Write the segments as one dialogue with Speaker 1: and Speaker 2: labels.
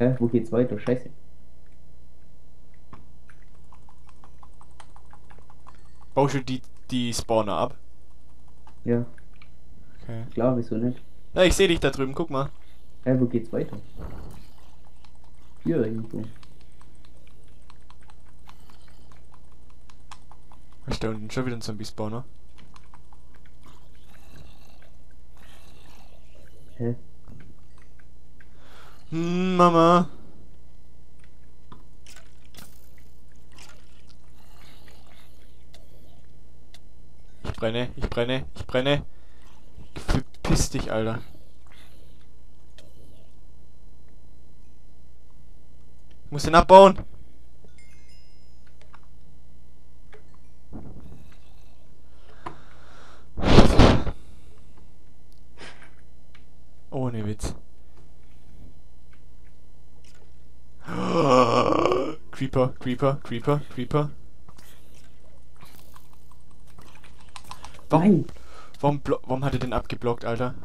Speaker 1: Hä, wo geht's weiter? Scheiße.
Speaker 2: Baust du die, die Spawner ab?
Speaker 1: Ja,
Speaker 2: Okay.
Speaker 1: klar, wieso nicht?
Speaker 2: Ja, ich sehe dich da drüben, guck mal.
Speaker 1: Hä, wo geht's weiter? Hier irgendwo.
Speaker 2: Ist da unten schon wieder ein Zombie-Spawner?
Speaker 1: Hä?
Speaker 2: Hm, Mama. Ich brenne, ich brenne, ich brenne. Verpiss dich, Alter. Ich muss den abbauen. Ohne Witz. Creeper, Creeper, Creeper, Creeper. Warum,
Speaker 1: Nein!
Speaker 2: warum, warum hat er den abgeblockt, Alter?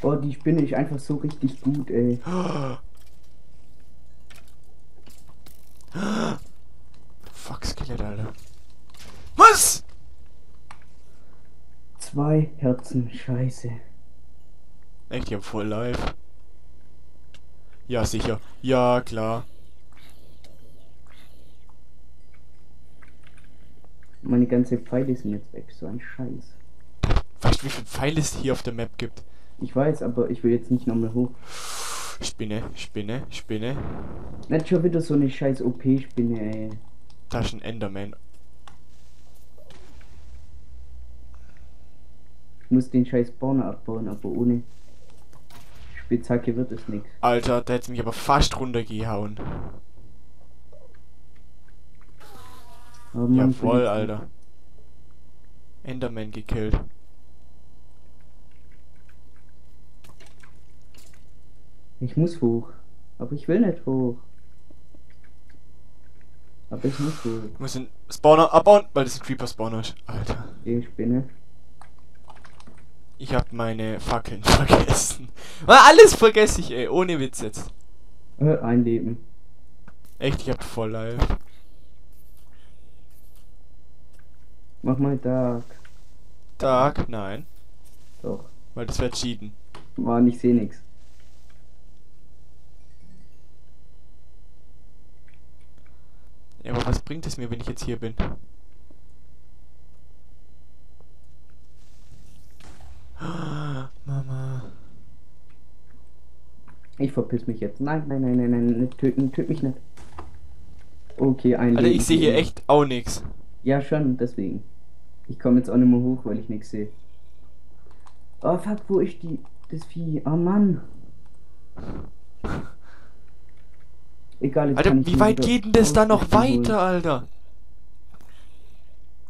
Speaker 1: Boah, die Spinne ist einfach so richtig gut, ey.
Speaker 2: Fuck, Skelett, Alter. Was?
Speaker 1: Zwei Herzen, scheiße.
Speaker 2: Echt, ich hab voll live. Ja, sicher. Ja, klar.
Speaker 1: Meine ganze Pfeile sind jetzt weg, so ein Scheiß.
Speaker 2: Weißt du, wie viele Pfeile es hier auf der Map gibt?
Speaker 1: Ich weiß, aber ich will jetzt nicht nochmal hoch.
Speaker 2: Spinne, Spinne, Spinne.
Speaker 1: Nicht schon wieder so eine scheiß OP-Spinne, ey.
Speaker 2: Da ist ein Enderman.
Speaker 1: Ich muss den scheiß Spawner abbauen, aber ohne Spitzhacke wird es nichts.
Speaker 2: Alter, der hat mich aber fast runtergehauen.
Speaker 1: Mann,
Speaker 2: Jawohl,
Speaker 1: verliert-
Speaker 2: Alter. Enderman gekillt.
Speaker 1: Ich muss hoch. Aber ich will nicht hoch. Aber ich muss hoch.
Speaker 2: Ich muss den Spawner abbauen, weil das ein Creeper-Spawner ist. Alter.
Speaker 1: Die Spinne.
Speaker 2: Ich hab meine Fackeln vergessen. Ah, Alles vergesse ich, ey. Ohne Witz jetzt.
Speaker 1: Äh, ein Leben.
Speaker 2: Echt, ich hab voll live.
Speaker 1: Mach mal Dark.
Speaker 2: Tag, nein.
Speaker 1: Doch.
Speaker 2: Weil das wäre cheaten.
Speaker 1: Mann, ich seh nix.
Speaker 2: Ja, aber was bringt es mir, wenn ich jetzt hier bin? Mama.
Speaker 1: Ich verpiss mich jetzt. Nein, nein, nein, nein, nein, nicht töten, töt mich nicht. Okay, ein
Speaker 2: Alter, ich sehe hier echt auch nix.
Speaker 1: Ja, schon, deswegen. Ich komme jetzt auch nicht mehr hoch, weil ich nichts sehe. Oh fuck, wo ist die. das Vieh? Oh Mann. Egal, jetzt
Speaker 2: Alter,
Speaker 1: kann ich
Speaker 2: wie weit geht denn das da noch
Speaker 1: Spiel holen.
Speaker 2: weiter, Alter?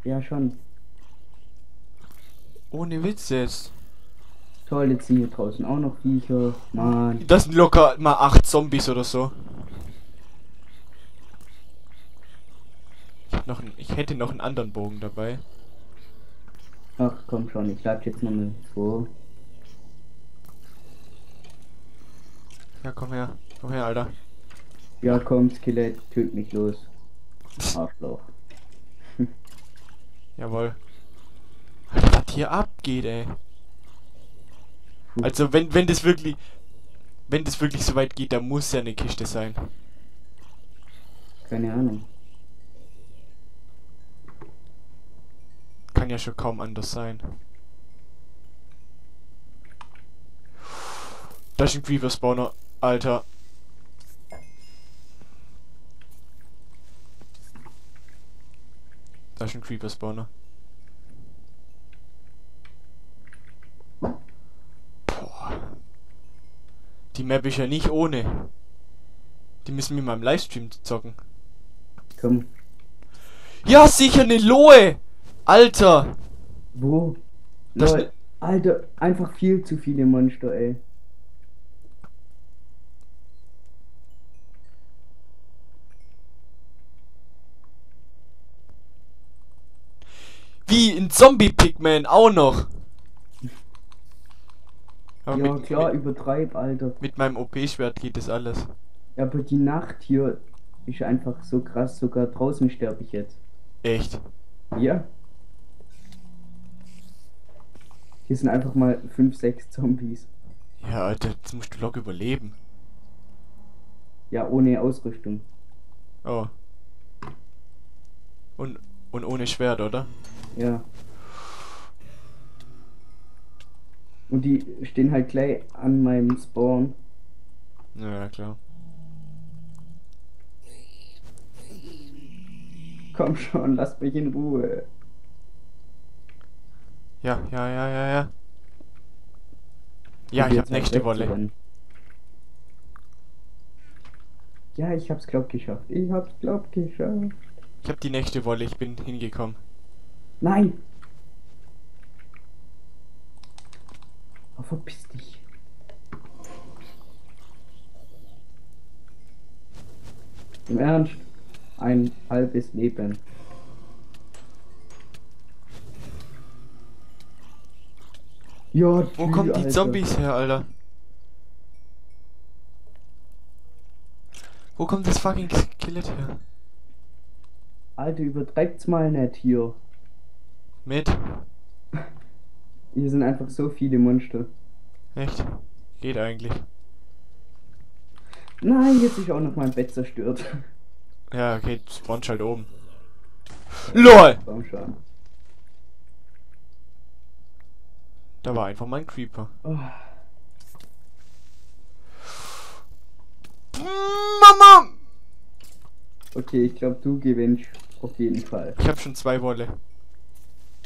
Speaker 1: Ja, schon.
Speaker 2: Ohne Witz jetzt.
Speaker 1: Toll, jetzt sind hier draußen auch noch Viecher. Mann.
Speaker 2: Das sind locker mal acht Zombies oder so. Ich, noch ich hätte noch einen anderen Bogen dabei.
Speaker 1: Ach komm schon, ich lade jetzt nochmal vor.
Speaker 2: Ja, komm her. Komm her, Alter.
Speaker 1: Ja komm, Skelett, töt mich los. Arschloch.
Speaker 2: Jawohl. Was hier abgeht, ey. Also, wenn, wenn das wirklich... Wenn das wirklich so weit geht, dann muss ja eine Kiste sein.
Speaker 1: Keine Ahnung.
Speaker 2: Kann ja schon kaum anders sein. Das ist ein Creeper Spawner, Alter. Das ist ein Creeper Spawner. Boah. Die Map ist ja nicht ohne. Die müssen wir mal im Livestream zocken.
Speaker 1: Komm.
Speaker 2: Ja, sicher eine Lohe! Alter!
Speaker 1: Wo?
Speaker 2: Das
Speaker 1: Lol. Alter, einfach viel zu viele Monster, ey.
Speaker 2: Wie ein Zombie-Pigman auch noch. Aber
Speaker 1: ja,
Speaker 2: mit,
Speaker 1: klar,
Speaker 2: mit,
Speaker 1: übertreib, Alter.
Speaker 2: mit meinem OP-Schwert geht das alles.
Speaker 1: Ja, aber die Nacht hier ist einfach so krass, sogar draußen sterbe ich jetzt.
Speaker 2: Echt?
Speaker 1: Ja. Hier sind einfach mal 5, 6 Zombies.
Speaker 2: Ja, Alter, jetzt musst du locker überleben.
Speaker 1: Ja, ohne Ausrüstung.
Speaker 2: Oh. Und, und ohne Schwert, oder?
Speaker 1: Ja. Und die stehen halt gleich an meinem Spawn.
Speaker 2: Ja, klar.
Speaker 1: Komm schon, lass mich in Ruhe.
Speaker 2: Ja, ja, ja, ja, ja. Ja, ich hab nächste Wolle.
Speaker 1: Ja, ich hab's glaub geschafft. Ich hab's glaub geschafft.
Speaker 2: Ich hab die nächste Wolle, ich bin hingekommen.
Speaker 1: Nein! Oh, verpiss dich. Im Ernst? Ein halbes Leben. Ja,
Speaker 2: Wo
Speaker 1: tschü,
Speaker 2: kommen die
Speaker 1: Alter.
Speaker 2: Zombies her, Alter? Wo kommt das fucking Skelett her?
Speaker 1: Alter, übertreibt's mal nicht hier.
Speaker 2: Mit?
Speaker 1: Hier sind einfach so viele Monster.
Speaker 2: Echt? Geht eigentlich.
Speaker 1: Nein, jetzt ist auch noch mein Bett zerstört.
Speaker 2: Ja, okay, spawnst halt oben. LOL! Da war einfach mein Creeper.
Speaker 1: Oh,
Speaker 2: Mama!
Speaker 1: okay, ich glaube, du gewinnst auf jeden Fall.
Speaker 2: Ich hab schon zwei Wolle.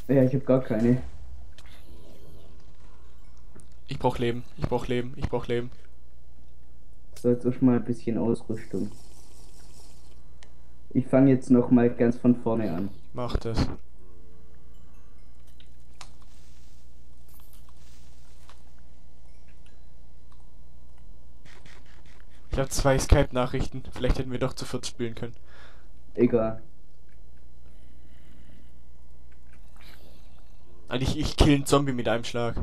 Speaker 1: Ja, ich habe gar keine.
Speaker 2: Ich brauch Leben, ich brauch Leben, ich brauch Leben.
Speaker 1: So, jetzt auch schon mal ein bisschen Ausrüstung. Ich fange jetzt noch mal ganz von vorne an.
Speaker 2: Mach das. Ich habe zwei Skype-Nachrichten. Vielleicht hätten wir doch zu viert spielen können.
Speaker 1: Egal.
Speaker 2: Also ich, ich kill einen Zombie mit einem Schlag.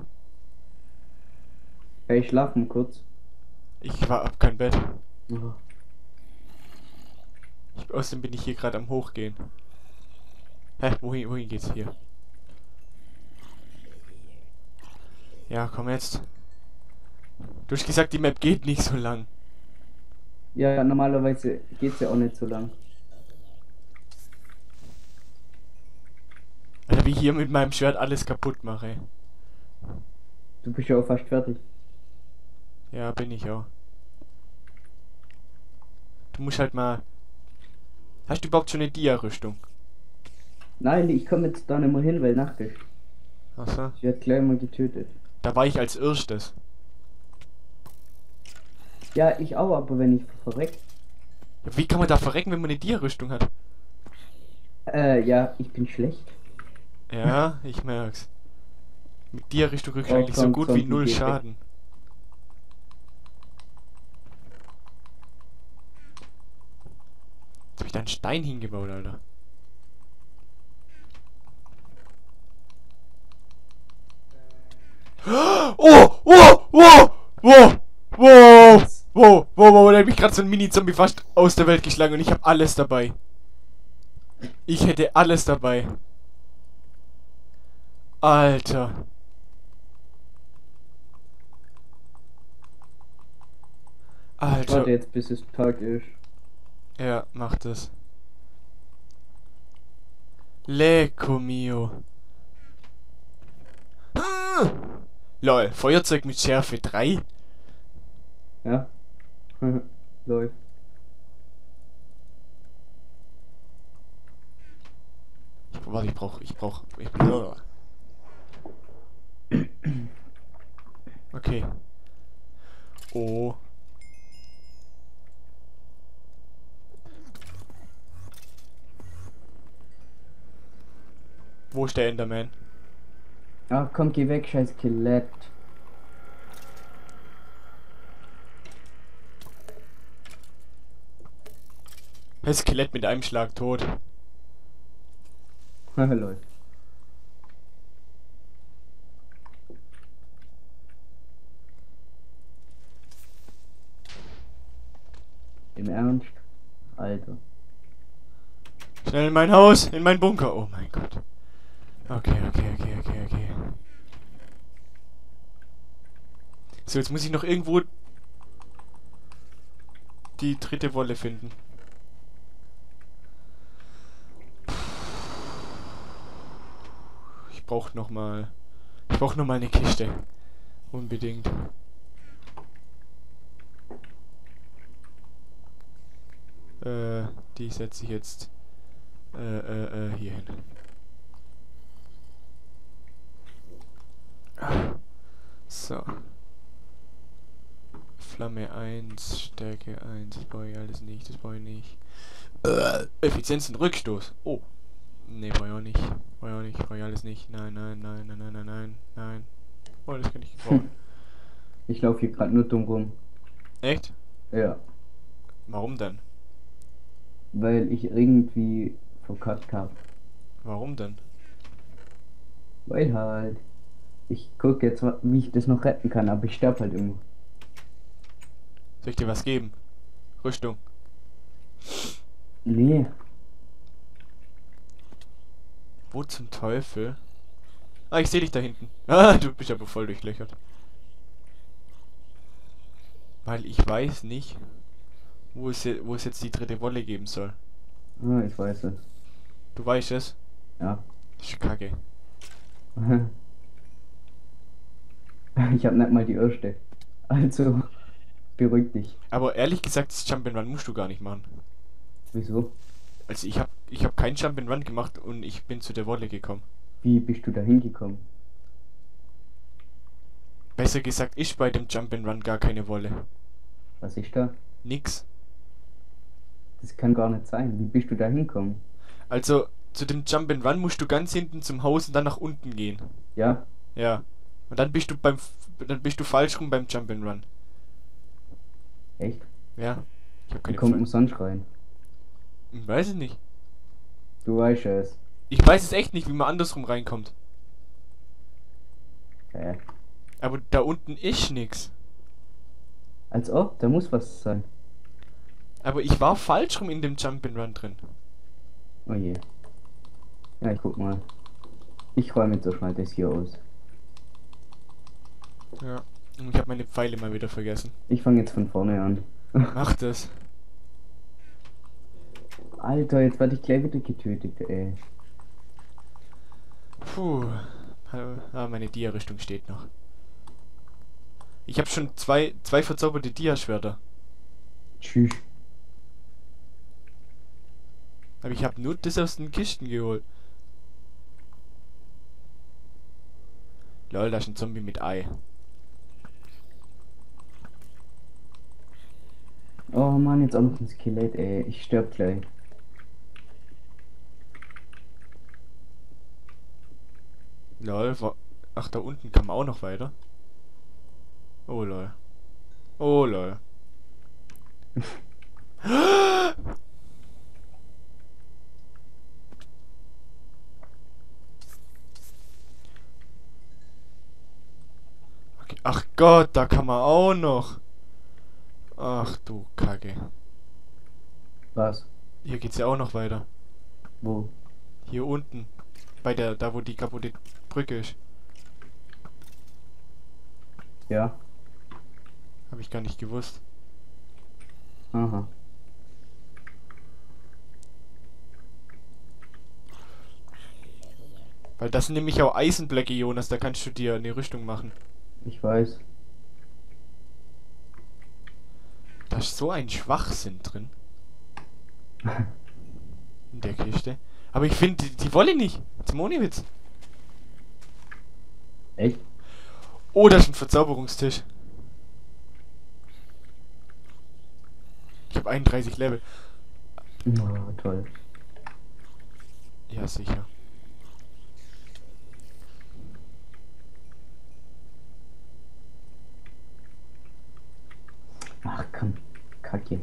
Speaker 1: Hey, ich schlafen kurz.
Speaker 2: Ich war hab kein Bett. Ich, außerdem bin ich hier gerade am Hochgehen. Hä, wohin, wohin geht's hier? Ja, komm jetzt. Du hast gesagt, die Map geht nicht so lang.
Speaker 1: Ja, normalerweise geht's ja auch nicht so lang.
Speaker 2: Alter, wie ich hier mit meinem Schwert alles kaputt mache.
Speaker 1: Du bist ja auch fast fertig.
Speaker 2: Ja, bin ich auch. Du musst halt mal... Hast du überhaupt schon eine Dia-Rüstung?
Speaker 1: Nein, ich komme jetzt da nicht mehr hin, weil Nacht ist.
Speaker 2: Achso.
Speaker 1: Ich werde gleich mal getötet.
Speaker 2: Da war ich als erstes.
Speaker 1: Ja, ich auch, aber wenn ich verreck.
Speaker 2: Ja, wie kann man da verrecken, wenn man eine Dia-Rüstung hat?
Speaker 1: Äh, ja, ich bin schlecht.
Speaker 2: Ja, ich merk's. Mit Dia-Rüstung kriegst du
Speaker 1: Oh,
Speaker 2: eigentlich so
Speaker 1: komm,
Speaker 2: gut wie null
Speaker 1: weg.
Speaker 2: Schaden. Jetzt hab ich da einen Stein hingebaut, Alter. Oh! Oh! Oh! Wow! Wow! Wow! Wow! Wow! Da hat mich gerade so ein Mini-Zombie fast aus der Welt geschlagen und ich habe alles dabei. Ich hätte alles dabei. Alter. Alter.
Speaker 1: warte jetzt, bis es Tag ist.
Speaker 2: Ja, mach das. Lecco mio. Ah! Lol, Feuerzeug mit Schärfe 3?
Speaker 1: Ja? Läuft.
Speaker 2: Ich, warte, ich brauch, ich brauch, ich Okay. Oh. Wo ist der Enderman?
Speaker 1: Ach komm, geh weg, scheiß Skelett.
Speaker 2: Das Skelett mit einem Schlag tot.
Speaker 1: Lol. Im Ernst? Alter.
Speaker 2: Schnell in mein Haus, in mein Bunker. Oh mein Gott. Okay, okay, okay, okay, okay. So, jetzt muss ich noch irgendwo die dritte Wolle finden. Brauche noch mal, ich brauche noch mal eine Kiste, unbedingt. Äh, die setze ich jetzt äh, äh, äh, hier hin. So. Flamme 1, Stärke 1, das brauche ich alles nicht, das brauche ich nicht. Äh, Effizienz und Rückstoß. Oh. Ne, ich auch nicht. Ich auch nicht, brauche ich alles nicht. Nein, nein, nein, nein, nein, nein, nein, nein. Oh, das kann ich gebrauchen.
Speaker 1: Ich laufe hier gerade nur dumm rum.
Speaker 2: Echt?
Speaker 1: Ja.
Speaker 2: Warum denn?
Speaker 1: Weil ich irgendwie verkackt habe.
Speaker 2: Warum denn?
Speaker 1: Weil halt. Ich gucke jetzt, wie ich das noch retten kann, aber ich sterbe halt immer.
Speaker 2: Soll ich dir was geben? Rüstung.
Speaker 1: Nee.
Speaker 2: Wo zum Teufel? Ah, ich sehe dich da hinten. Ah, du bist aber voll durchlöchert. Weil ich weiß nicht, wo es, wo es jetzt die dritte Wolle geben soll.
Speaker 1: Ah, ich weiß es.
Speaker 2: Du weißt es?
Speaker 1: Ja.
Speaker 2: Das ist kacke.
Speaker 1: Ich habe nicht mal die erste. Also, beruhig dich.
Speaker 2: Aber ehrlich gesagt, das Jump'n'Run musst du gar nicht machen.
Speaker 1: Wieso?
Speaker 2: Also ich habe ich hab kein Jump'n'Run gemacht und ich bin zu der Wolle gekommen.
Speaker 1: Wie bist du da hingekommen?
Speaker 2: Besser gesagt, ist bei dem Jump'n'Run gar keine Wolle.
Speaker 1: Was ist da?
Speaker 2: Nix.
Speaker 1: Das kann gar nicht sein. Wie bist du da hingekommen?
Speaker 2: Also, zu dem Jump'n'Run musst du ganz hinten zum Haus und dann nach unten gehen.
Speaker 1: Ja?
Speaker 2: Ja. Und dann bist du beim dann bist du falsch rum beim Jump'n'Run.
Speaker 1: Echt?
Speaker 2: Ja. Ich hab
Speaker 1: Wie
Speaker 2: keine
Speaker 1: kommt man sonst rein?
Speaker 2: Ich weiß es nicht.
Speaker 1: Du weißt es.
Speaker 2: Ich weiß es echt nicht, wie man andersrum reinkommt.
Speaker 1: Hä?
Speaker 2: Aber da unten ist nix.
Speaker 1: Als ob, da muss was sein.
Speaker 2: Aber ich war falsch rum in dem Jump'n'Run drin.
Speaker 1: Oh je. Ja, ich guck mal. Ich räume jetzt erstmal das hier aus.
Speaker 2: Ja. Und ich habe meine Pfeile mal wieder vergessen.
Speaker 1: Ich fange jetzt von vorne an.
Speaker 2: Mach das.
Speaker 1: Alter, jetzt werde ich gleich wieder getötet, ey.
Speaker 2: Puh. Ah, meine Dia-Richtung steht noch. Ich habe schon zwei, zwei verzauberte Dia-Schwerter.
Speaker 1: Tschüss.
Speaker 2: Aber ich habe nur das aus den Kisten geholt. Lol, da ist ein Zombie mit Ei.
Speaker 1: Oh Mann, jetzt auch noch ein Skelett, ey. Ich sterb gleich.
Speaker 2: Lol, wa ach, da unten kann man auch noch weiter. Oh lol. Oh lol. Okay. Ach Gott, da kann man auch noch. Ach du Kacke.
Speaker 1: Was?
Speaker 2: Hier geht's ja auch noch weiter.
Speaker 1: Wo?
Speaker 2: Hier unten. Bei der, da wo die kaputte Brücke ist.
Speaker 1: Ja.
Speaker 2: Habe ich gar nicht gewusst.
Speaker 1: Aha.
Speaker 2: Weil das sind nämlich auch Eisenblöcke, Jonas, da kannst du dir eine Rüstung machen.
Speaker 1: Ich weiß.
Speaker 2: Da ist so ein Schwachsinn drin. In der Kiste. Aber ich finde die, die Wolle nicht. Zum Witz.
Speaker 1: Echt?
Speaker 2: Oh, da ist ein Verzauberungstisch. Ich habe 31 Level.
Speaker 1: Oh, toll.
Speaker 2: Ja, sicher.
Speaker 1: Ach komm. Kacke.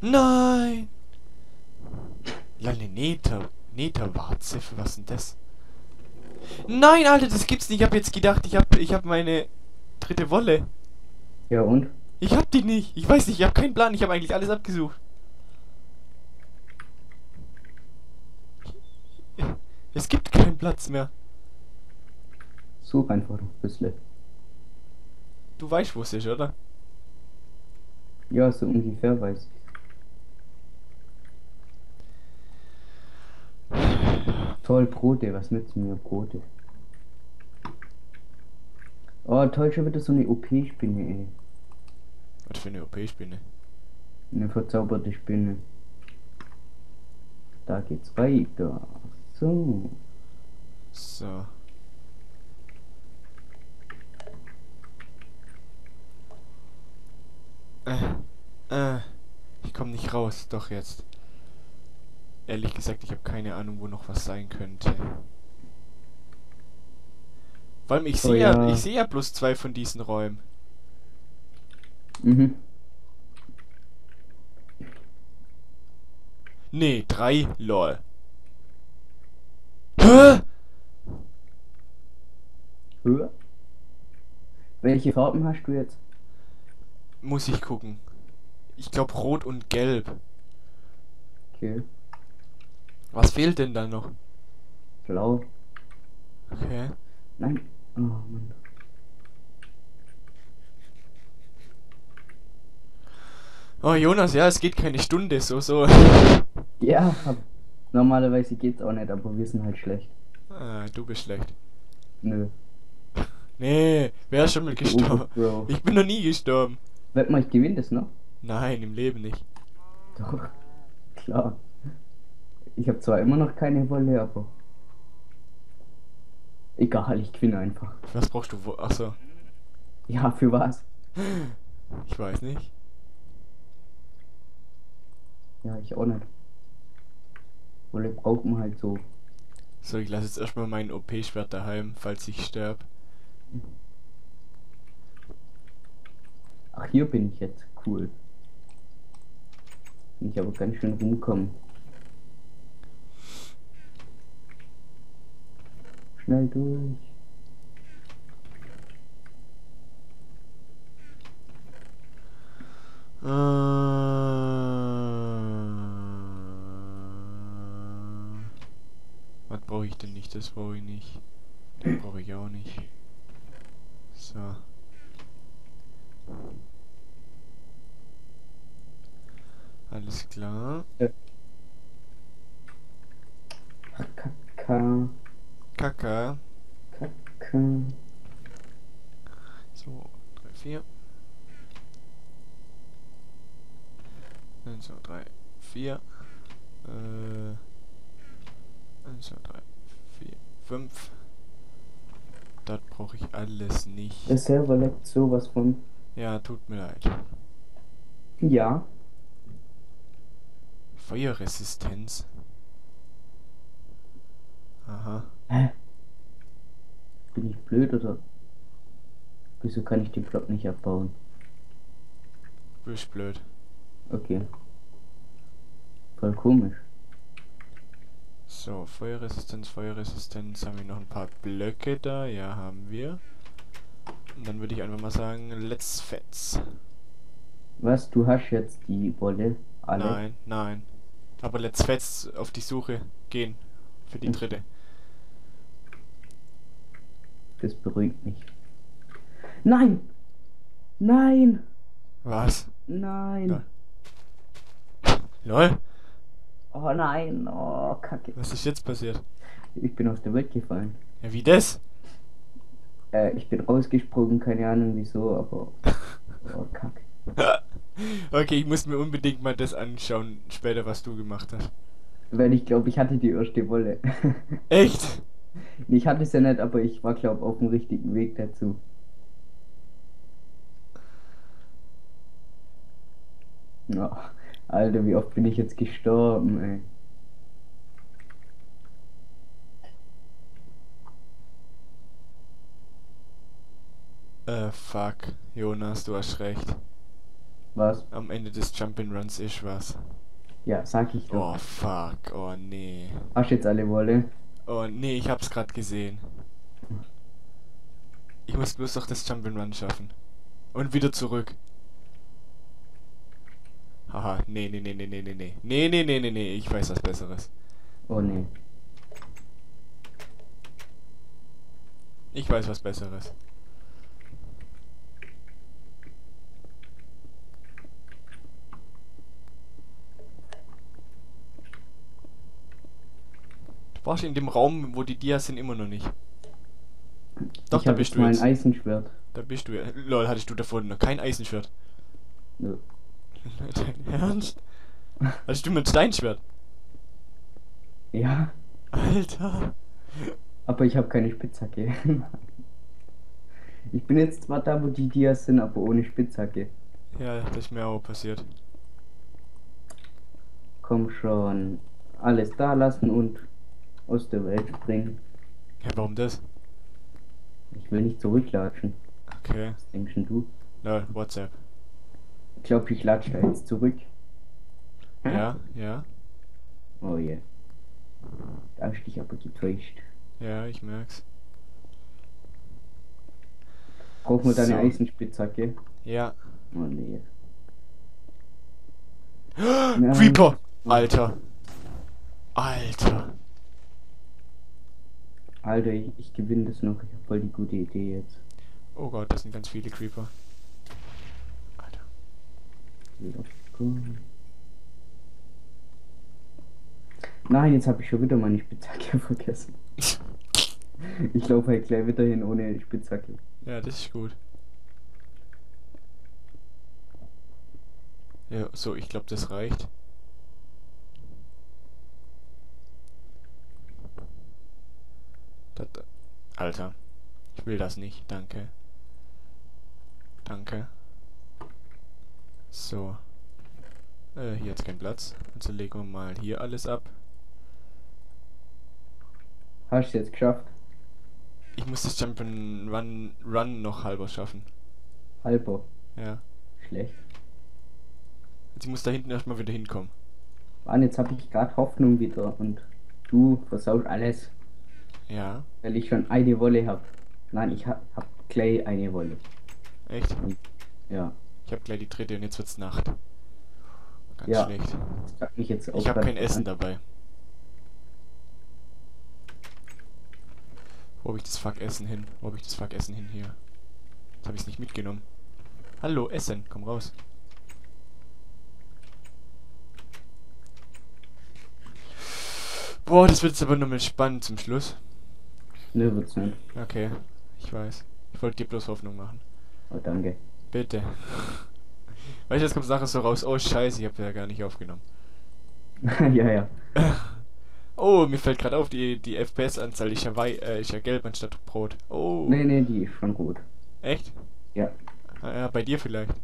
Speaker 2: Nein! Ja, eine. Magneterwarze, für was denn das? Nein, Alter, das gibt's nicht. Ich hab jetzt gedacht, ich hab, ich hab meine dritte Wolle.
Speaker 1: Ja und?
Speaker 2: Ich hab die nicht. Ich weiß nicht, ich hab keinen Plan. Ich hab eigentlich alles abgesucht. Es gibt keinen Platz mehr.
Speaker 1: Such einfach ein bisschen.
Speaker 2: Du weißt, wo es ist, oder?
Speaker 1: Ja, so ungefähr weiß ich. Toll, Brote, was nützen mir Brote? Oh, toll, schon wieder so eine OP-Spinne, ey.
Speaker 2: Was für eine OP-Spinne?
Speaker 1: Eine verzauberte Spinne. Da geht's weiter. So.
Speaker 2: So. Äh, äh, ich komme nicht raus, doch jetzt. Ehrlich gesagt, ich habe keine Ahnung, wo noch was sein könnte. Vor allem, ich
Speaker 1: Oh
Speaker 2: sehe ja.
Speaker 1: ja.
Speaker 2: ich sehe ja bloß zwei von diesen Räumen.
Speaker 1: Mhm.
Speaker 2: Nee, drei, lol. Hä?
Speaker 1: Höher? Welche Farben hast du jetzt?
Speaker 2: Muss ich gucken. Ich glaube rot und gelb.
Speaker 1: Okay.
Speaker 2: Was fehlt denn da noch?
Speaker 1: Blau.
Speaker 2: Okay.
Speaker 1: Nein. Oh Mann.
Speaker 2: Oh, Jonas, ja, es geht keine Stunde, so, so.
Speaker 1: Ja, normalerweise geht's auch nicht, aber wir sind halt schlecht.
Speaker 2: Ah, du bist schlecht.
Speaker 1: Nö.
Speaker 2: Nee, wer ist schon mal gestorben?
Speaker 1: Bro.
Speaker 2: Ich bin noch nie gestorben.
Speaker 1: Wett mal, ich gewinne das noch?
Speaker 2: Nein, im Leben nicht.
Speaker 1: Doch. Klar. Ich habe zwar immer noch keine Wolle, aber. Egal, ich gewinne einfach.
Speaker 2: Was brauchst du? Achso,
Speaker 1: Ja, für was?
Speaker 2: ich weiß nicht.
Speaker 1: Ja, ich auch nicht. Wolle braucht man halt so.
Speaker 2: So, ich lasse jetzt erstmal mein OP-Schwert daheim, falls ich sterb.
Speaker 1: Ach, hier bin ich jetzt. Cool. Bin ich aber ganz schön rumkommen. Schnell durch.
Speaker 2: Äh, was brauche ich denn nicht? Das brauche ich nicht. Das brauche ich auch nicht. So. Alles klar.
Speaker 1: Kaka.
Speaker 2: Kaka.
Speaker 1: Kaka.
Speaker 2: So, 3, 4. 1, 2, 3, 4. Äh. 1, 2, 3, 4, 5. Das brauche ich alles nicht.
Speaker 1: Der Server leckt sowas von.
Speaker 2: Ja, tut mir leid.
Speaker 1: Ja.
Speaker 2: Feuerresistenz. Aha.
Speaker 1: Hä? Bin ich blöd oder? Wieso kann ich den Block nicht abbauen?
Speaker 2: Bist blöd.
Speaker 1: Okay. Voll komisch.
Speaker 2: So, Feuerresistenz, Feuerresistenz. Haben wir noch ein paar Blöcke da? Ja, haben wir. Und dann würde ich einfach mal sagen, let's fetz.
Speaker 1: Was? Du hast jetzt die Wolle? Alle?
Speaker 2: Nein, nein. Aber let's fetz auf die Suche gehen. Für die
Speaker 1: Hm.
Speaker 2: dritte.
Speaker 1: Das beruhigt mich. Nein! Nein!
Speaker 2: Was?
Speaker 1: Nein!
Speaker 2: Ja. LOL?
Speaker 1: Oh nein! Oh, Kacke.
Speaker 2: Was ist jetzt passiert?
Speaker 1: Ich bin aus der Welt gefallen.
Speaker 2: Ja, wie das?
Speaker 1: Äh, ich bin rausgesprungen, keine Ahnung wieso, aber. Oh, Kacke.
Speaker 2: okay, ich muss mir unbedingt mal das anschauen, später, was du gemacht hast.
Speaker 1: Weil ich glaube, ich hatte die erste Wolle.
Speaker 2: Echt?
Speaker 1: ich hatte es ja nicht, aber ich war, glaube auf dem richtigen Weg dazu. Ja, Alter, wie oft bin ich jetzt gestorben, ey.
Speaker 2: Äh, fuck. Jonas, du hast recht.
Speaker 1: Was?
Speaker 2: Am Ende des Jump'n'Runs ist was.
Speaker 1: Ja, sag ich doch.
Speaker 2: Oh fuck, oh nee.
Speaker 1: Hast jetzt alle Wolle?
Speaker 2: Oh nee, ich hab's grad gesehen. Ich muss bloß noch das Jump'n'Run schaffen. Und wieder zurück. Haha, nee, nee, nee, nee, nee, nee, nee. Nee, nee, nee, nee, nee, ich weiß was Besseres.
Speaker 1: Oh nee.
Speaker 2: Ich weiß was Besseres. Du warst in dem Raum, wo die Dias sind, immer noch nicht. Doch,
Speaker 1: ich
Speaker 2: da bist du
Speaker 1: mal ein
Speaker 2: jetzt.
Speaker 1: Eisenschwert.
Speaker 2: Da bist du ja. Lol, hattest du davon noch kein Eisenschwert?
Speaker 1: Nö.
Speaker 2: Dein Ernst? Hattest du mit Steinschwert?
Speaker 1: Ja,
Speaker 2: Alter.
Speaker 1: aber ich habe keine Spitzhacke. ich bin jetzt zwar da, wo die Dias sind, aber ohne Spitzhacke.
Speaker 2: Ja, das ist mir auch passiert.
Speaker 1: Komm schon. Alles da lassen und aus der Welt springen.
Speaker 2: Ja, warum das?
Speaker 1: Ich will nicht zurücklatschen.
Speaker 2: Okay.
Speaker 1: Was denkst denn du?
Speaker 2: Lol, WhatsApp.
Speaker 1: Ich glaube, ich latsche da jetzt zurück.
Speaker 2: Ja, ja,
Speaker 1: Oh je. Da hast du dich aber getäuscht.
Speaker 2: ja, ich merk's.
Speaker 1: Brauchen wir
Speaker 2: So.
Speaker 1: Eisenspitzhacke?
Speaker 2: Ja.
Speaker 1: Oh nee.
Speaker 2: Creeper! Alter. Alter.
Speaker 1: Alter, ich, ich gewinne das noch. Ich habe voll die gute Idee jetzt.
Speaker 2: Oh Gott, das sind ganz viele Creeper. Alter.
Speaker 1: Nein, jetzt habe ich schon wieder meine Spitzhacke vergessen. Ich laufe halt gleich wieder hin ohne Spitzhacke.
Speaker 2: Ja, das ist gut. Ja, so, ich glaube, das reicht. Das, Alter. Ich will das nicht, danke. Danke. So. Äh, hier jetzt kein Platz. Also legen wir mal hier alles ab.
Speaker 1: Hast du jetzt geschafft?
Speaker 2: Ich muss das Jump'n'Run Run, Run noch halber schaffen.
Speaker 1: Halber.
Speaker 2: Ja.
Speaker 1: Schlecht.
Speaker 2: Ich muss da hinten erstmal wieder hinkommen.
Speaker 1: Mann, jetzt habe ich gerade Hoffnung wieder und du versaust alles,
Speaker 2: Ja.
Speaker 1: weil ich schon eine Wolle habe. Nein, ich hab, hab gleich eine Wolle.
Speaker 2: Echt?
Speaker 1: Ja.
Speaker 2: Ich habe gleich die dritte und jetzt wird's Nacht. Ganz
Speaker 1: Ja.
Speaker 2: schlecht.
Speaker 1: Jetzt auch
Speaker 2: Ich habe kein Essen dabei. Wo habe ich das Fuck Essen hin? Wo habe ich das Fuck Essen hin hier? Jetzt habe ich es nicht mitgenommen. Hallo, Essen, komm raus. Boah, das wird jetzt aber nochmal spannend zum Schluss.
Speaker 1: Nö, wird's nicht.
Speaker 2: Okay, ich weiß. Ich wollte dir bloß Hoffnung machen.
Speaker 1: Oh, danke.
Speaker 2: Bitte. Weißt du, jetzt kommt Sache so raus. Oh, scheiße, ich habe ja gar nicht aufgenommen.
Speaker 1: ja, ja.
Speaker 2: Oh, mir fällt gerade auf, die, die FPS-Anzahl ist ja, wei äh, ist ja gelb anstatt rot. Oh.
Speaker 1: Nee, nee, die ist schon gut.
Speaker 2: Echt?
Speaker 1: Ja.
Speaker 2: Ah, ja, bei dir vielleicht.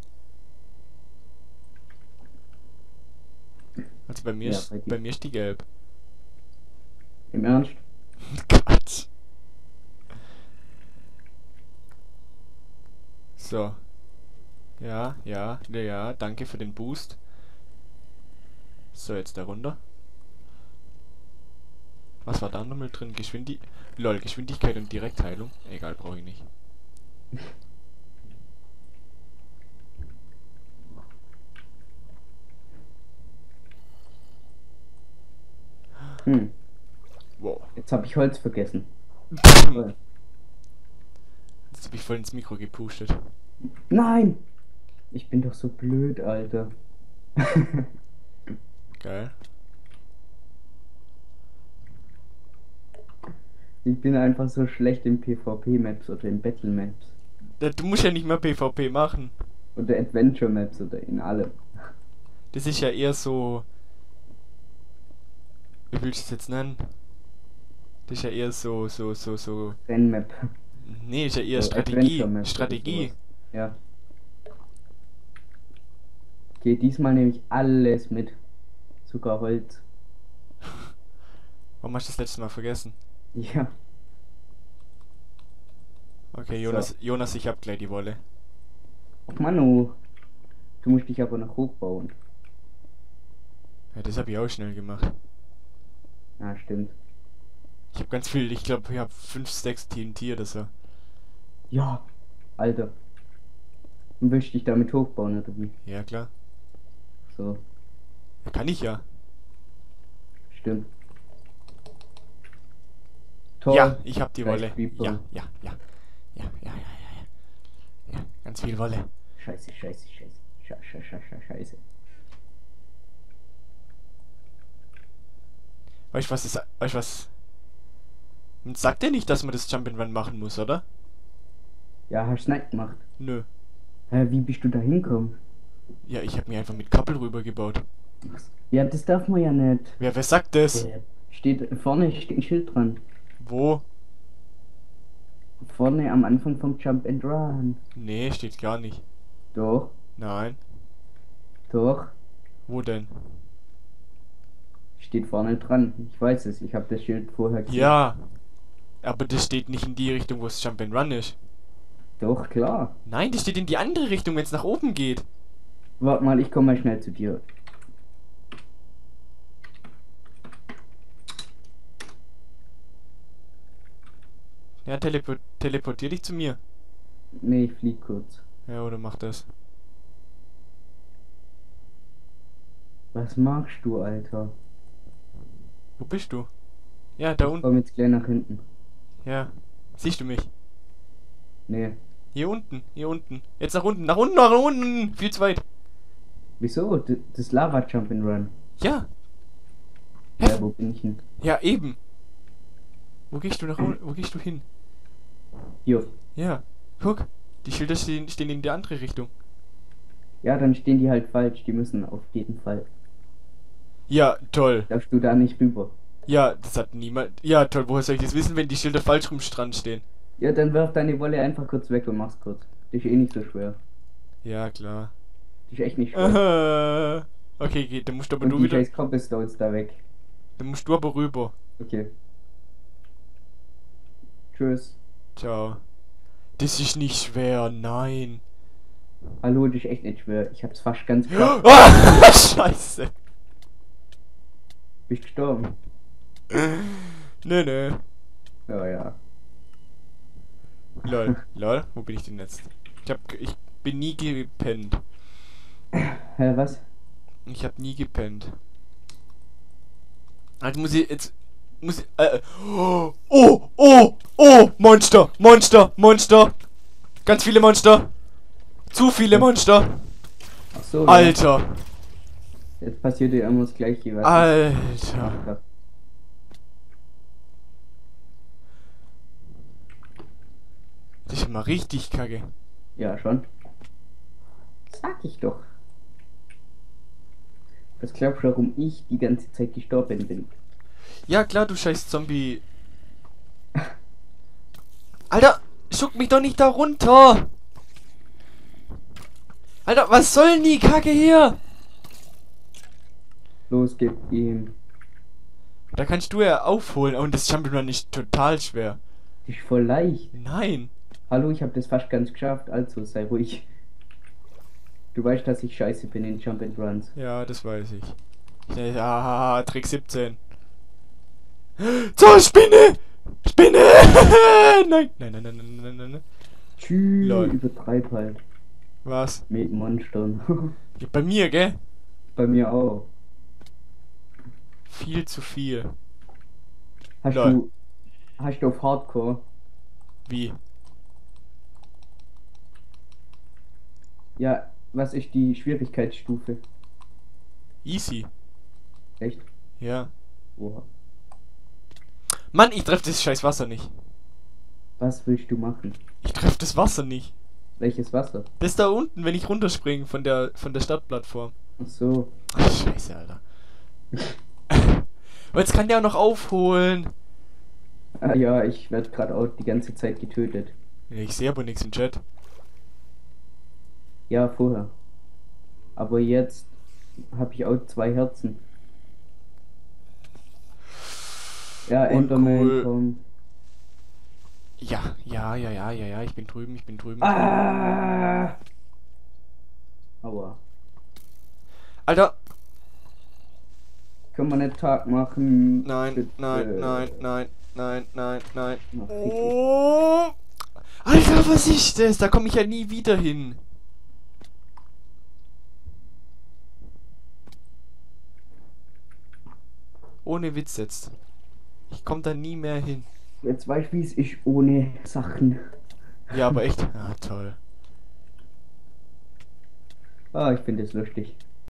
Speaker 2: Also bei mir,
Speaker 1: Ja,
Speaker 2: ist,
Speaker 1: bei
Speaker 2: bei mir ist die gelb.
Speaker 1: Im Ernst?
Speaker 2: So. Ja, ja, ja, ja, danke für den Boost. So, jetzt da runter. Was war da nochmal drin? Geschwindi... Lol, Geschwindigkeit und Direktheilung? Egal, brauche ich nicht.
Speaker 1: Hm.
Speaker 2: Wow.
Speaker 1: Jetzt habe ich Holz vergessen.
Speaker 2: Jetzt habe ich voll ins Mikro gepustet.
Speaker 1: Nein! Ich bin doch so blöd, Alter.
Speaker 2: Geil.
Speaker 1: ich bin einfach so schlecht in PvP-Maps oder in Battle-Maps.
Speaker 2: Du musst ja nicht mehr PvP machen.
Speaker 1: Oder Adventure-Maps oder in allem.
Speaker 2: Das ist ja eher so. Wie willst du es jetzt nennen? Das ist ja eher so, so, so, so.
Speaker 1: Rennmap.
Speaker 2: Nee, ist ja eher
Speaker 1: So
Speaker 2: Strategie. Strategie.
Speaker 1: Ja. Okay, diesmal nehme ich alles mit. Sogar Holz.
Speaker 2: Warum hast du das letzte Mal vergessen?
Speaker 1: Ja.
Speaker 2: Okay,
Speaker 1: So.
Speaker 2: Jonas, Jonas, ich hab gleich die Wolle.
Speaker 1: Och Manu. Du musst dich aber noch hochbauen.
Speaker 2: Ja, das habe ich auch schnell gemacht.
Speaker 1: Ah, stimmt.
Speaker 2: Ich habe ganz viel, ich glaube, ich habe 5 Stacks TNT oder so.
Speaker 1: Ja, Alter. Und willst du dich damit hochbauen, oder wie?
Speaker 2: Ja, klar.
Speaker 1: So,
Speaker 2: kann ich ja.
Speaker 1: stimmt. Toll.
Speaker 2: Ja, ich habe die Wolle.
Speaker 1: Creeper.
Speaker 2: Ja, ja, ja. Ja, ja, ja, ja, ja. Ja, ganz viel Wolle.
Speaker 1: Scheiße, scheiße, scheiße. Scheiße, scheiße, scheiße.
Speaker 2: Weißt du was ist, weißt was? Sagt ja nicht, dass man das Jump'n'Run machen muss, oder?
Speaker 1: Ja, hast du nicht gemacht.
Speaker 2: Nö.
Speaker 1: Hä, wie bist du da hingekommen?
Speaker 2: Ja, ich habe mir einfach mit Kappel rübergebaut.
Speaker 1: Ja, das darf man ja nicht.
Speaker 2: Wer, wer sagt das?
Speaker 1: Steht vorne steht ein Schild dran.
Speaker 2: Wo?
Speaker 1: Vorne am Anfang vom Jump and Run.
Speaker 2: Nee, steht gar nicht.
Speaker 1: Doch,
Speaker 2: Nein.
Speaker 1: doch.
Speaker 2: Wo denn?
Speaker 1: Steht vorne dran. Ich weiß es. Ich habe das Schild vorher gesehen.
Speaker 2: Ja. Aber das steht nicht in die Richtung, wo es Jump'n'Run ist.
Speaker 1: Doch, klar.
Speaker 2: Nein, das steht in die andere Richtung, wenn es nach oben geht.
Speaker 1: Warte mal, ich komme mal schnell zu dir.
Speaker 2: Ja, telepo teleportier dich zu mir.
Speaker 1: Nee, ich flieg kurz.
Speaker 2: Ja, oder mach das.
Speaker 1: Was machst du, Alter?
Speaker 2: Wo bist du? Ja, da unten.
Speaker 1: Komm jetzt gleich nach hinten.
Speaker 2: Ja. Siehst du mich?
Speaker 1: Nee.
Speaker 2: Hier unten, hier unten. Jetzt nach unten, nach unten, nach unten. Viel zu weit.
Speaker 1: Wieso? D das Lava Jump and Run.
Speaker 2: Ja. Hä?
Speaker 1: Ja, wo bin ich denn?
Speaker 2: Ja, eben. Wo gehst du nach unten? Wo gehst du hin?
Speaker 1: Hier.
Speaker 2: Ja. Guck. Die Schilder stehen, stehen in die andere Richtung.
Speaker 1: Ja, dann stehen die halt falsch. Die müssen auf jeden Fall.
Speaker 2: Ja, toll.
Speaker 1: Darfst du da nicht rüber?
Speaker 2: Ja, das hat niemand. Ja, toll. Woher soll ich das wissen, wenn die Schilder falsch rum Strand stehen?
Speaker 1: Ja, dann wirf deine Wolle einfach kurz weg und mach's kurz. Ist eh nicht so schwer.
Speaker 2: Ja, klar.
Speaker 1: Ist echt nicht schwer.
Speaker 2: Okay, geht. Dann musst du aber
Speaker 1: und
Speaker 2: du
Speaker 1: die
Speaker 2: wieder.
Speaker 1: scheiß Cobblestones da weg.
Speaker 2: Dann musst du aber rüber.
Speaker 1: Okay. Tschüss.
Speaker 2: Ciao. Das ist nicht schwer, nein.
Speaker 1: Hallo, ist echt nicht schwer. Ich hab's fast ganz.
Speaker 2: Ah, Scheiße.
Speaker 1: Bist gestorben.
Speaker 2: Nö, nö.
Speaker 1: Ja, ja.
Speaker 2: Lol. Lol. Wo bin ich denn jetzt? Ich hab. Ich bin nie gepennt.
Speaker 1: Hä, was?
Speaker 2: Ich hab nie gepennt. Also muss ich jetzt. Muss ich. Äh, oh, oh, oh! Monster! Monster! Monster! Ganz viele Monster! Zu viele Monster!
Speaker 1: Ach so. ja.
Speaker 2: Alter!
Speaker 1: Jetzt passiert dir immer das gleiche. was
Speaker 2: Alter!
Speaker 1: ich gemacht hab.
Speaker 2: Das ist mal richtig kacke.
Speaker 1: Ja, schon. Sag ich doch. Was glaubst du, warum ich die ganze Zeit gestorben bin?
Speaker 2: Ja klar, du scheiß Zombie. Alter, schuck mich doch nicht da runter! Alter, was soll denn die Kacke hier?
Speaker 1: Los, gib ihm.
Speaker 2: Da kannst du ja aufholen und das Jump'n'Run ist total schwer.
Speaker 1: Ist voll leicht.
Speaker 2: Nein.
Speaker 1: Hallo, ich habe das fast ganz geschafft, also sei ruhig. Du weißt, dass ich scheiße bin in Jump and Runs.
Speaker 2: Ja, das weiß ich. Ja, Trick 17. So, Spinne! Spinne! nein, nein, nein, nein, nein, nein, nein, nein.
Speaker 1: Tschüss, übertreib halt.
Speaker 2: Was?
Speaker 1: Mit Monstern.
Speaker 2: Ja, bei mir, gell?
Speaker 1: Bei mir auch.
Speaker 2: Viel zu viel.
Speaker 1: Hast
Speaker 2: Lol.
Speaker 1: du. Hast du auf Hardcore?
Speaker 2: Wie?
Speaker 1: Ja, was ist die Schwierigkeitsstufe?
Speaker 2: Easy.
Speaker 1: Echt?
Speaker 2: Ja.
Speaker 1: Oha.
Speaker 2: Mann, ich treffe das scheiß Wasser nicht.
Speaker 1: Was willst du machen?
Speaker 2: Ich treffe das Wasser nicht.
Speaker 1: Welches Wasser?
Speaker 2: Das da unten, wenn ich runterspringe von der von der Stadtplattform.
Speaker 1: Ach so.
Speaker 2: Ach, scheiße, Alter. Und jetzt kann der auch noch aufholen.
Speaker 1: Ah ja, ich werde gerade auch die ganze Zeit getötet.
Speaker 2: Ich sehe aber nichts im Chat.
Speaker 1: Ja, vorher. Aber jetzt habe ich auch zwei Herzen. Ja, Enderman
Speaker 2: Uncool.
Speaker 1: kommt.
Speaker 2: Ja, ja, ja, ja, ja, ja, ich bin drüben, ich bin drüben.
Speaker 1: Ah! Aua.
Speaker 2: Alter,
Speaker 1: Können wir einen Tag machen?
Speaker 2: Nein,
Speaker 1: Bitte.
Speaker 2: nein, nein, nein, nein, nein, nein. Oh. Alter, was ist das? Da komme ich ja nie wieder hin. Ohne Witz jetzt. Ich komme da nie mehr hin.
Speaker 1: Jetzt weiß ich, wie es ist ohne Sachen.
Speaker 2: Ja, aber echt. Ah, toll.
Speaker 1: Ah, ich finde es lustig.